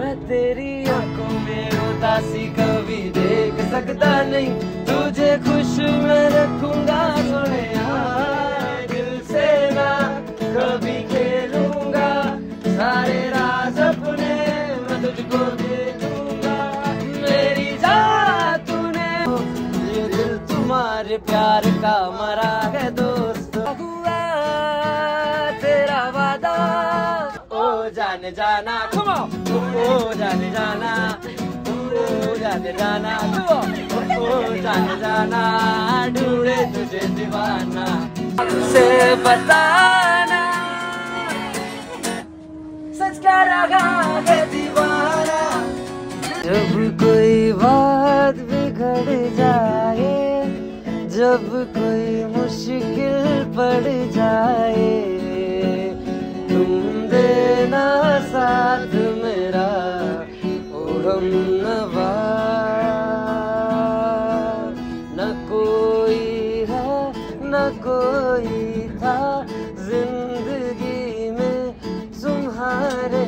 मैं तेरी आँखों में उदासी कभी देख सकता नहीं। तुझे खुश मैं रखूँगा, सोने दिल से ना कभी खेलूँगा। सारे राज अपने मैं तुझको दे दूँगा। मेरी जान तूने, ये दिल तुम्हारे प्यार का मरा है दोस्त जाने जाना जाने जाना जाने जाना ढूंढे तुझे दीवाना। से बताना। सच कह रहा है दीवाना? जब कोई बात बिगड़ जाए, जब कोई मुश्किल पड़ जाए, तुम देना साथ मेरा नवा न कोई है न कोई था ज़िंदगी में तुम्हारे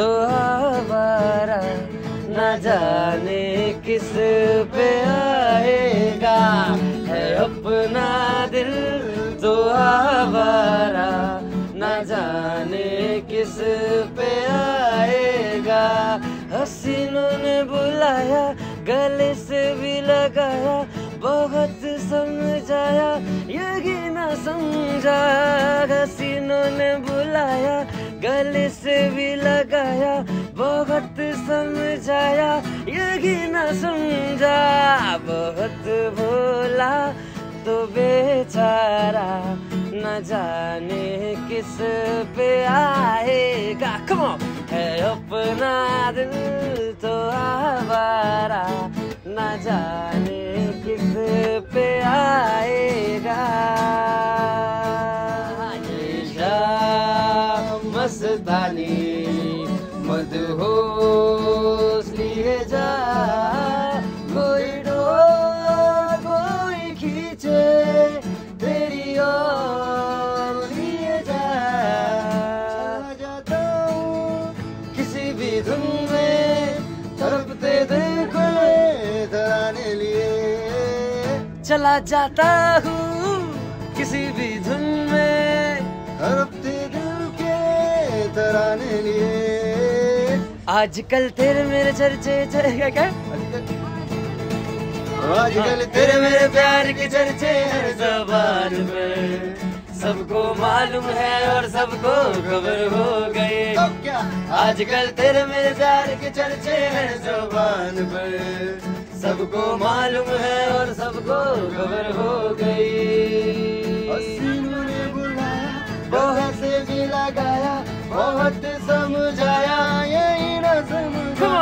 तो आवारा न जाने किस पे आएगा। है अपना दिल तो आवारा न जाने किस पे आएगा। हसीनों ने बुलाया, गले से भी लगाया, बहुत समझाया, यही न समझा। हसीनों ने बुलाया गले से भी लगाया, बहुत समझाया, यही न समझा। बहुत बोला तो बेचारा न जाने किस पे आएगा। कम है अपना दिल तो आवारा, न जाने चला जाता हूँ किसी भी धुन में। हड़पते दिल के तराने लिए। आजकल तेरे मेरे चर्चे चलेगा क्या आजकल तेरे मेरे प्यार के चर्चे हर जबान पर सबको मालूम है और सबको खबर हो गए। तो आजकल तेरे मेरे प्यार के चर्चे हर जबान पर सबको मालूम है और सबको खबर हो गई। हसीनों ने बुलाया बहुत से भी लगाया बहुत समझाया यही न समझा।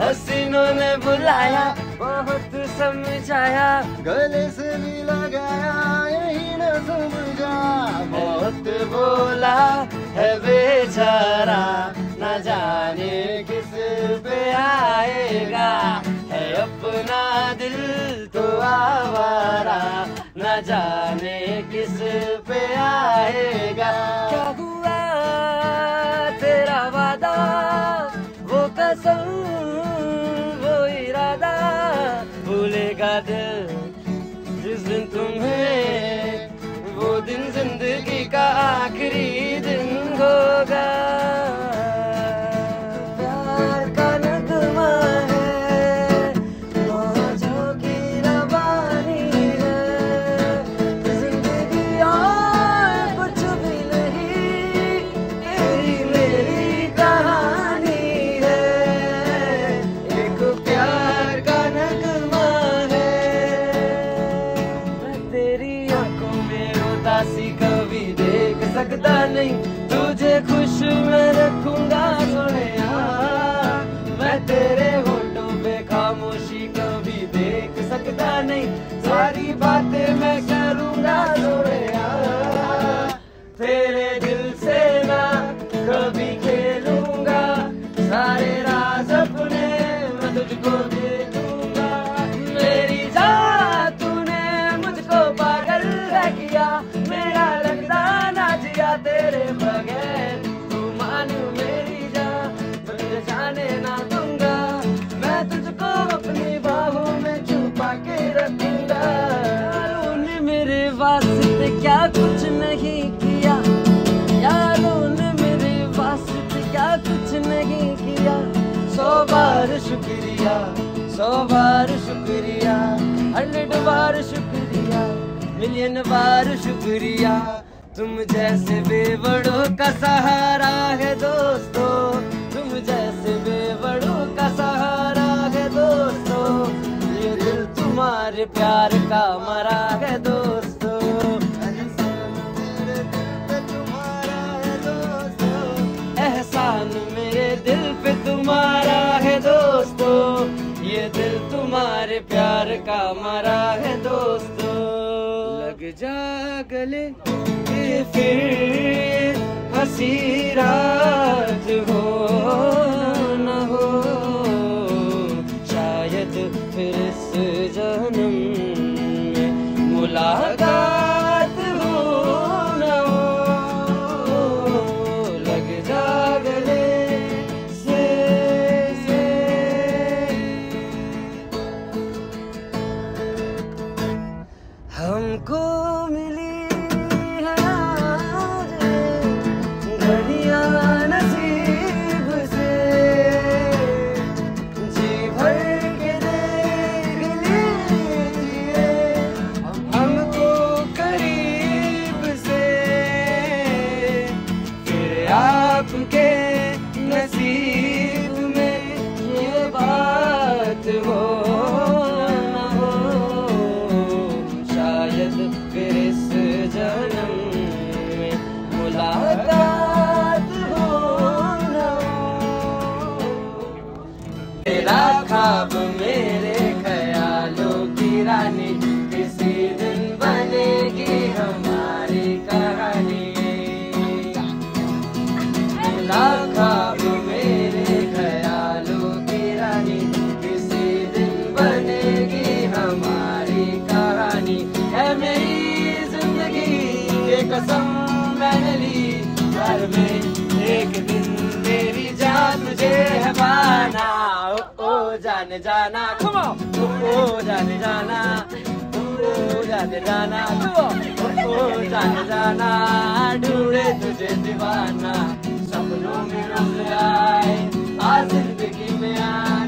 हसीनों ने बुलाया बहुत समझाया गले से भी लगाया यही न समझा। बहुत बोला है बेचारा आवारा न जाने किस पे आएगा। क्या हुआ तेरा वादा? वो कसम, वो इरादा। भूलेगा दिल जिस दिन तुम्हें, वो दिन ज़िंदगी का आखिरी दिन होगा। 所以 तेरे बगैर तू मान मेरी तुझे जाने ना दूँगा। मैं तुझको अपनी बाहों में छुपा के रखूँगा। मेरे वास्ते क्या कुछ नहीं किया? यारों ने मेरे वास्ते क्या कुछ नहीं किया? सौ बार शुक्रिया, सौ बार शुक्रिया, हंड्रेड बार शुक्रिया, मिलियन बार शुक्रिया। तुम जैसे बेवड़ों का सहारा है दोस्तों। तुम जैसे बेवड़ों का सहारा है दोस्तों। ये दिल तुम्हारे प्यार का मरा है दोस्तों। एहसान मेरे दिल पे तुम्हारा है दोस्तों। ये दिल तुम्हारे प्यार का मरा है दोस्तों। जागले फिर हसीराज हो। come मुलाकात हो मेरे ख्यालों की रानी किसी दिन बनेगी हमारी कहानी। तेरा जाने जाना। Come on. ओ जाने जाना। ओ जाने जाना। Come on. ओ जाने जाना। ढूंढे तुझे दीवाना। सपनों में रोज आए। आज ज़िंदगी में आना